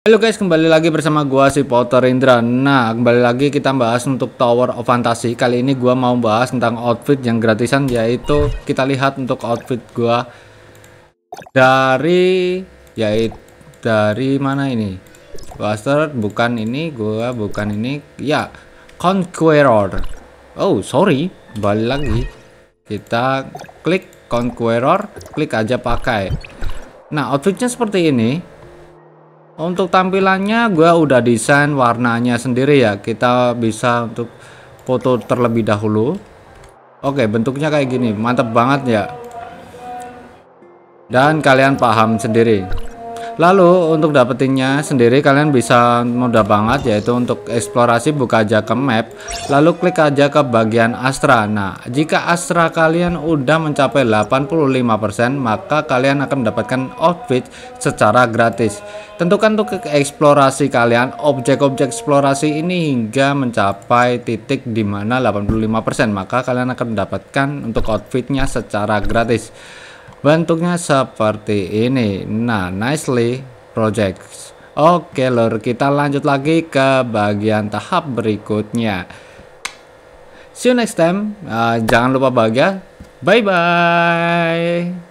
Halo guys, kembali lagi bersama gua si Potter Indra. Nah, kembali lagi kita bahas untuk Tower of Fantasy. Kali ini gua mau bahas tentang outfit yang gratisan yaitu kita lihat untuk outfit gua dari yaitu dari mana ini? Buster bukan ini, gua bukan ini. Ya, Conqueror. Oh, sorry, balik lagi. Kita klik Conqueror, klik aja pakai. Nah, outfitnya seperti ini untuk tampilannya gue udah desain warnanya sendiri ya. Kita bisa untuk foto terlebih dahulu. Oke bentuknya kayak gini. Mantep banget ya. Dan kalian paham sendiri Lalu untuk dapetinnya sendiri kalian bisa mudah banget yaitu untuk eksplorasi buka aja ke map lalu klik aja ke bagian Astra. Nah, jika Astra kalian udah mencapai 85% maka kalian akan mendapatkan outfit secara gratis. Tentukan untuk eksplorasi kalian objek-objek eksplorasi ini hingga mencapai titik di mana 85% maka kalian akan mendapatkan untuk outfitnya secara gratis bentuknya seperti ini. Nah nicely projects. Oke lor kita lanjut lagi ke bagian tahap berikutnya. See you next time. Uh, jangan lupa bahagia. Bye bye